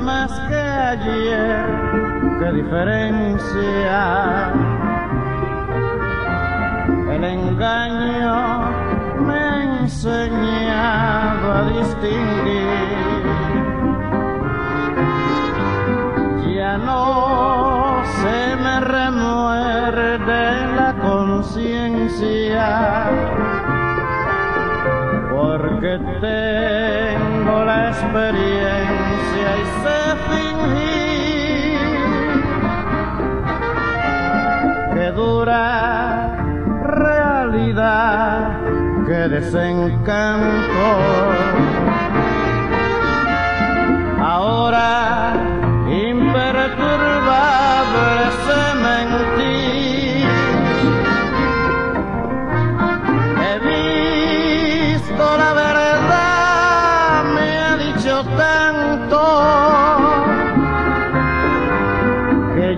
más que ayer, qué diferencia. El engaño me ha enseñado a distinguir. Ya no se me remuerde la conciencia porque tengo experiencia y sé fingir que dura realidad, que desencanto.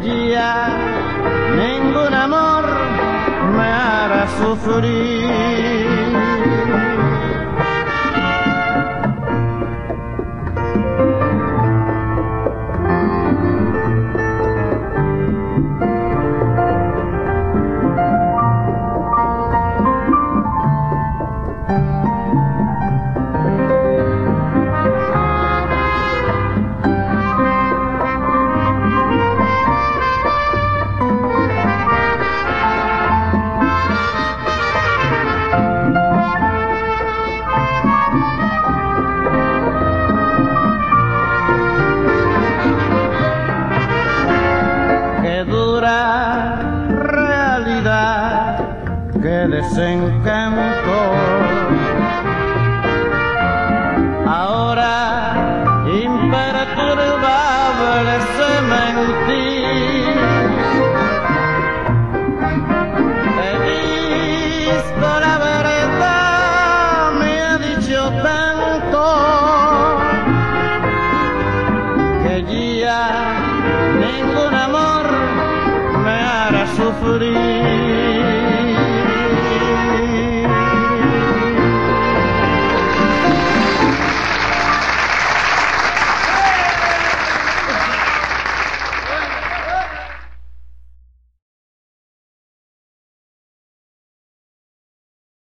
Ya ningún amor me hará sufrir. realidad que desencantó. Ahora imperturbable se mentí. He visto la verdad, me ha dicho tanto que ya ningún amor suffering.